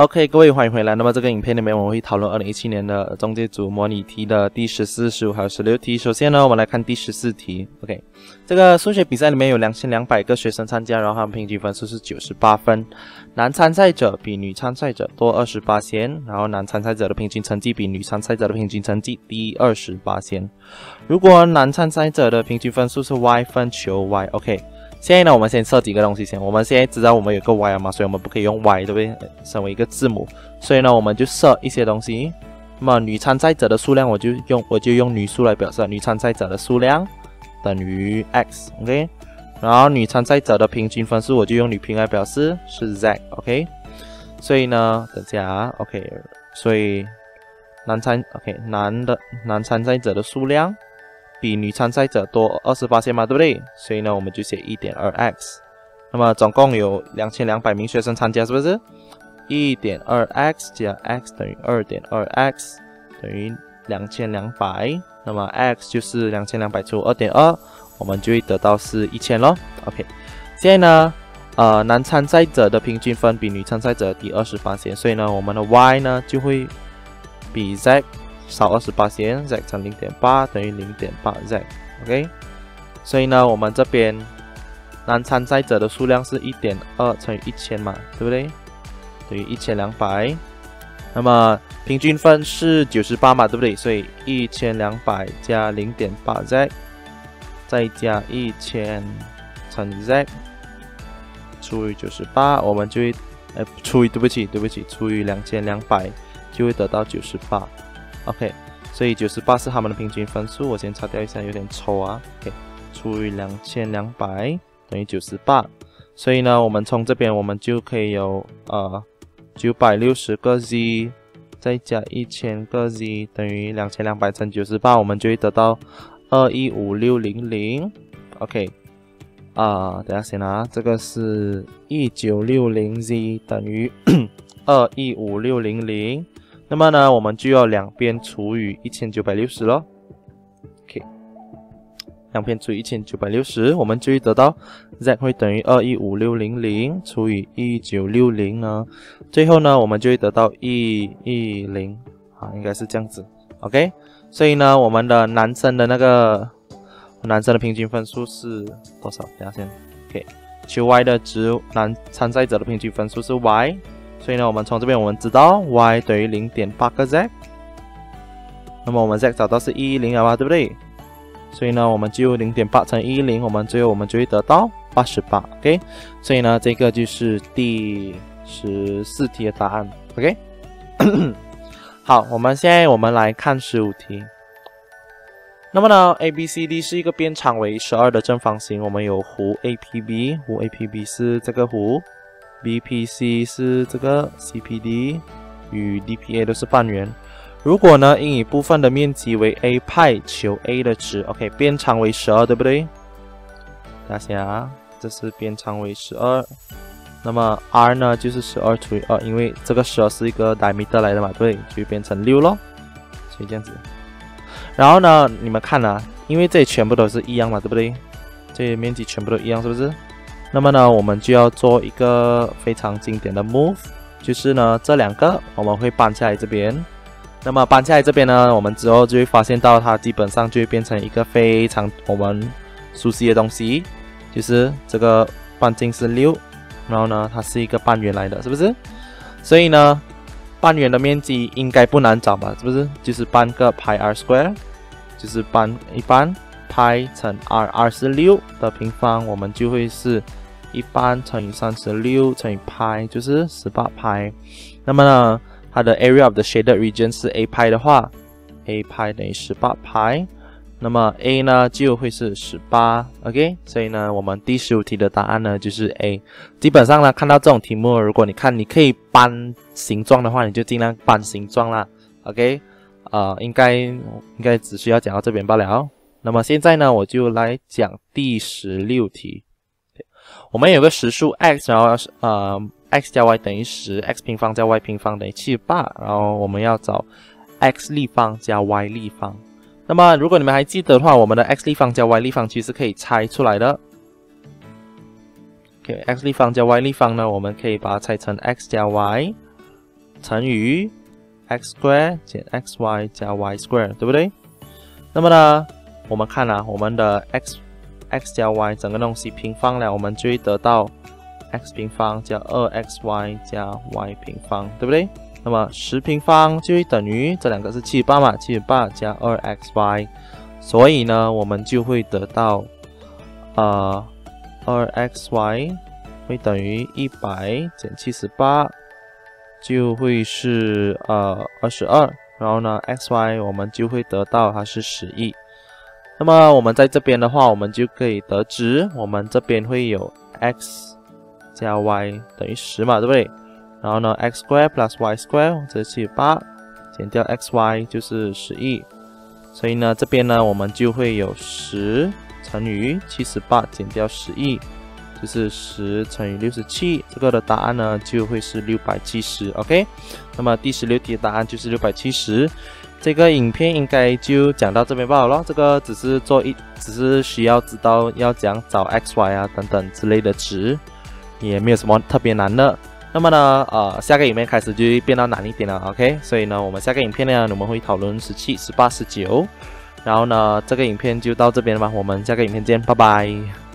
OK，各位欢迎回来。那么这个影片里面我们会讨论二零一七年的中介组模拟题的第十四、十五还有十六题。首先呢，我们来看第十四题。OK，这个数学比赛里面有两千两百个学生参加，然后他们平均分数是九十八分。男参赛者比女参赛者多二十八先，然后男参赛者的平均成绩比女参赛者的平均成绩低二十八先。如果男参赛者的平均分数是 y 分，求 y。OK。现在呢，我们先设几个东西先。我们现在知道我们有个 y 嘛，所以我们不可以用 y，对不对？成为一个字母，所以呢，我们就设一些东西。那么女参赛者的数量，我就用我就用女数来表示，女参赛者的数量等于 x，OK。然后女参赛者的平均分数，我就用女平来表示是 z，OK。所以呢，等下，OK。所以男参，OK，男的男参赛者的数量。比女参赛者多二十八线嘛，对不对？所以呢，我们就写一点二 x。那么总共有两千两百名学生参加，是不是？一点二 x 加 x 等于二点二 x 等于两千两百。那么 x 就是两千两百除二点二，我们就会得到是一千咯。OK。现在呢，呃，男参赛者的平均分比女参赛者低二十八线，所以呢，我们的 y 呢就会比 z。少二十八线，z 乘零点八等于零点八 z，OK。所以呢，我们这边男参赛者的数量是一点二乘以一千嘛，对不对？等于一千两百。那么平均分是九十八嘛，对不对？所以一千两百加零点八 z，再加一千乘以 z 除以九十八，我们就会，呃，除以对不起，对不起，除以两千两百就会得到九十八。OK，所以九十八是他们的平均分数。我先擦掉一下，有点丑啊。OK，除以两千两百等于九十八。所以呢，我们从这边我们就可以有呃九百六十个 z，再加一千个 z 等于两千两百乘九十八，我们就会得到二一五六零零。OK，啊，等下先啊，这个是一九六零 z 等于二一五六零零。那么呢，我们就要两边除以一千九百六十咯。OK，两边除以一千九百六十，我们就会得到 z 会等于二一五六零零除以一九六零呢。最后呢，我们就会得到一一零，啊，应该是这样子。OK，所以呢，我们的男生的那个男生的平均分数是多少？等下先。OK，求 y 的值，男参赛者的平均分数是 y。所以呢，我们从这边我们知道 y 等于零点八个 z，那么我们 z 找到是一一零了吧，对不对？所以呢，我们就零点八乘一一零，我们最后我们就会得到八十八，OK？所以呢，这个就是第十四题的答案，OK？好，我们现在我们来看十五题。那么呢，A B C D 是一个边长为十二的正方形，我们有弧 A P B，弧 A P B 是这个弧。BPC 是这个 CPD 与 DPA 都是半圆。如果呢，阴影部分的面积为 a 派，求 a 的值。OK，边长为十二，对不对？大家想啊，这是边长为十二。那么 r 呢，就是十二除以二，因为这个十二是一个 diameter 来的嘛，对，就变成六咯。所以这样子。然后呢，你们看啊，因为这里全部都是一样嘛，对不对？这些面积全部都一样，是不是？那么呢，我们就要做一个非常经典的 move，就是呢，这两个我们会搬下来这边。那么搬下来这边呢，我们之后就会发现到它基本上就会变成一个非常我们熟悉的东西，就是这个半径是六，然后呢，它是一个半圆来的，是不是？所以呢，半圆的面积应该不难找吧？是不是？就是半个 pi r square，就是半一半派乘 r，r 是六的平方，我们就会是。一般乘以三十六乘以派就是十八派。那么呢，它的 area of the shaded region 是 a 派的话，a 派等于十八派。那么 a 呢就会是十八，OK。所以呢，我们第十五题的答案呢就是 a。基本上呢，看到这种题目，如果你看你可以搬形状的话，你就尽量搬形状啦，OK。呃，应该应该只需要讲到这边罢了。那么现在呢，我就来讲第十六题。我们有个实数 x，然后是呃 x 加 y 等于十，x 平方加 y 平方等于七十八，然后我们要找 x 立方加 y 立方。那么如果你们还记得的话，我们的 x 立方加 y 立方其实可以拆出来的。OK，x 立方加 y 立方呢，我们可以把它拆成 x 加 y 乘以 x square 减 xy 加 y square，对不对？那么呢，我们看啊，我们的 x x 加 y 整个东西平方了，我们就会得到 x 平方加二 xy 加 y 平方，对不对？那么十平方就会等于这两个是七十八嘛，七十八加二 xy，所以呢，我们就会得到呃二 xy 会等于一百减七十八，就会是呃二十二，然后呢 xy 我们就会得到它是十一。那么我们在这边的话，我们就可以得知我们这边会有 x 加 y 等于十嘛，对不对？然后呢，x square plus y square 这是七八，减掉 xy 就是十一，所以呢，这边呢，我们就会有十乘以七十八减掉十一，就是十乘以六十七，这个的答案呢就会是六百七十，OK。那么第十六题的答案就是六百七十。这个影片应该就讲到这边罢了咯，这个只是做一，只是需要知道要讲找 xy 啊等等之类的值，也没有什么特别难的。那么呢，呃，下个影片开始就变到难一点了，OK？所以呢，我们下个影片呢，我们会讨论十七、十八、十九，然后呢，这个影片就到这边了吧，我们下个影片见，拜拜。